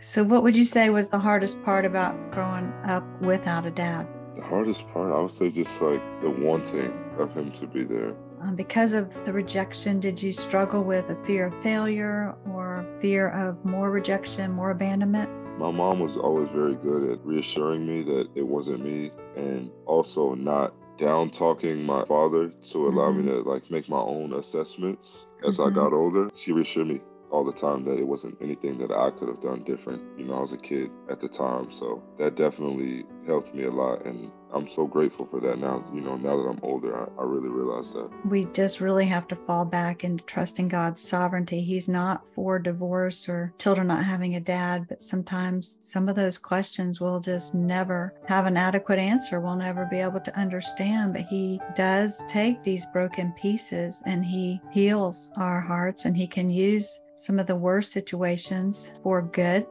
So, what would you say was the hardest part about growing up without a dad? The hardest part, I would say, just like the wanting of him to be there. Um, because of the rejection, did you struggle with a fear of failure or fear of more rejection, more abandonment? My mom was always very good at reassuring me that it wasn't me and also not down talking my father to allow mm-hmm. me to like make my own assessments as mm-hmm. I got older. She reassured me all the time that it wasn't anything that I could have done different. You know, I was a kid at the time, so that definitely helped me a lot. And I'm so grateful for that now. You know, now that I'm older, I, I really realize that. We just really have to fall back into trusting God's sovereignty. He's not for divorce or children not having a dad, but sometimes some of those questions we'll just never have an adequate answer. We'll never be able to understand. But He does take these broken pieces and He heals our hearts and He can use some of the worst situations for good